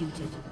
Executed.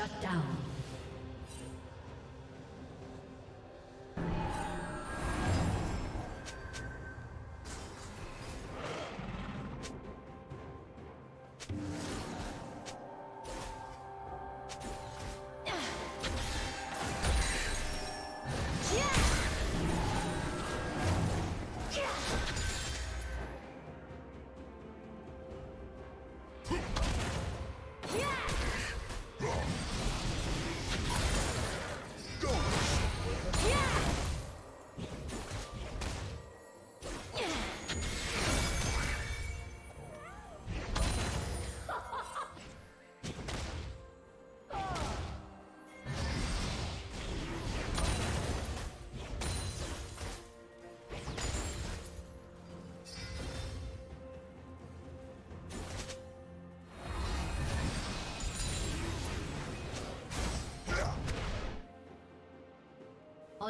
Shut down.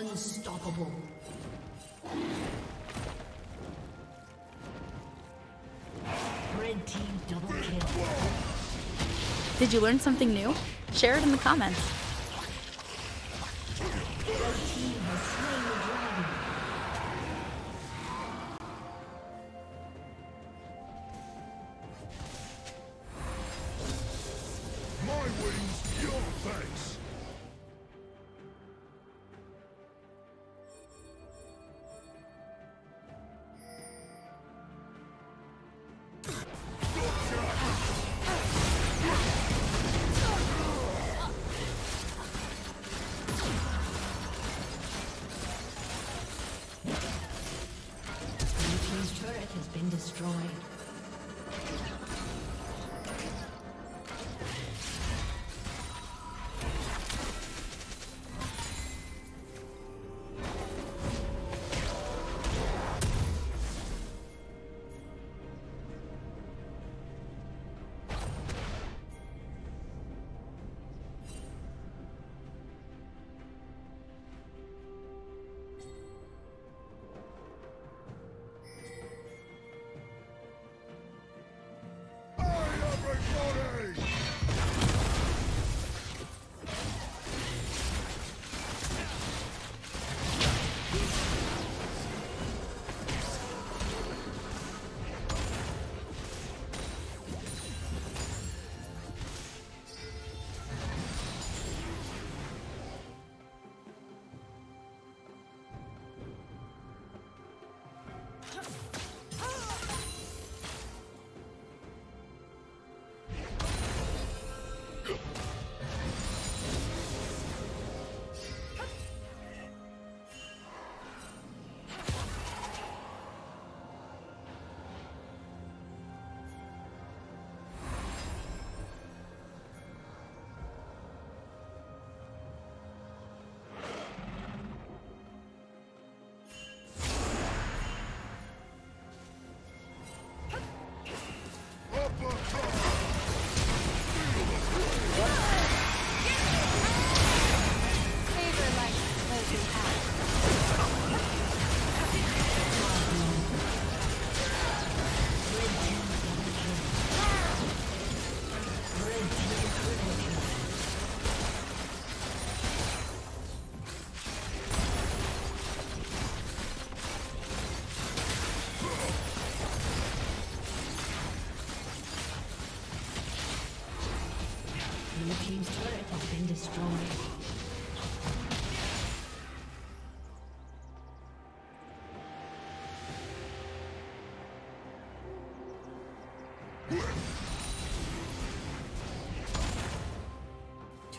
Unstoppable. Red team double kill. Did you learn something new? Share it in the comments.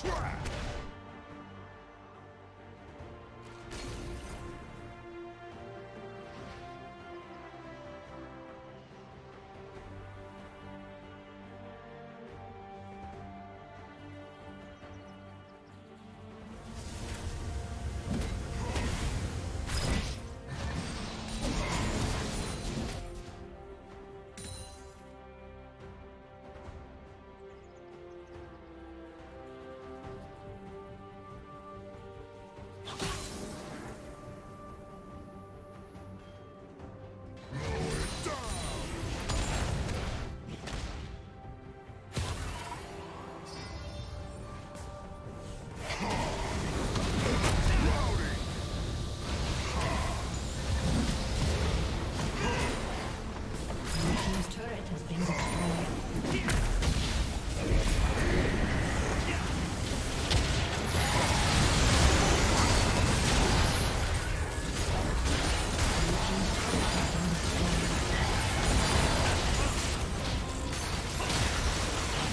Crash!